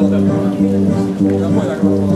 Я понял, я понял.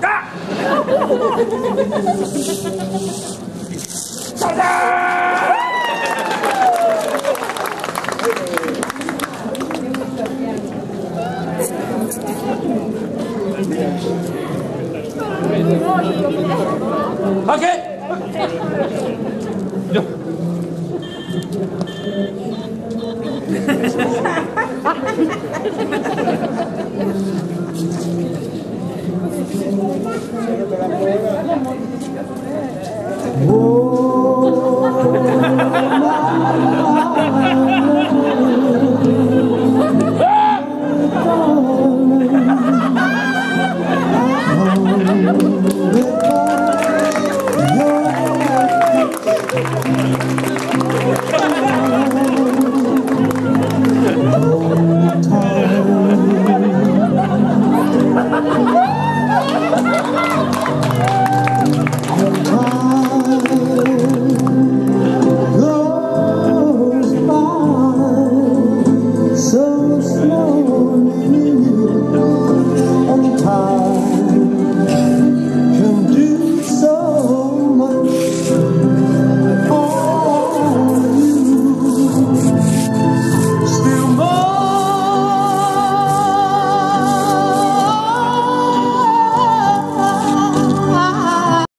까! 짜잔! 오케이! 야. Uy.